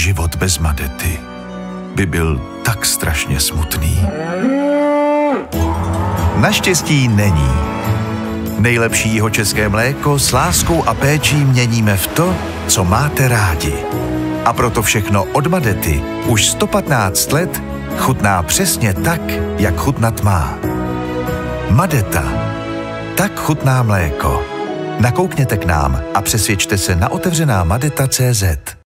Život bez Madety by byl tak strašně smutný. Naštěstí není. Nejlepší jeho české mléko s láskou a péčí měníme v to, co máte rádi. A proto všechno od Madety už 115 let chutná přesně tak, jak chutnat má. Madeta. Tak chutná mléko. Nakoukněte k nám a přesvědčte se na otevřená madeta.cz.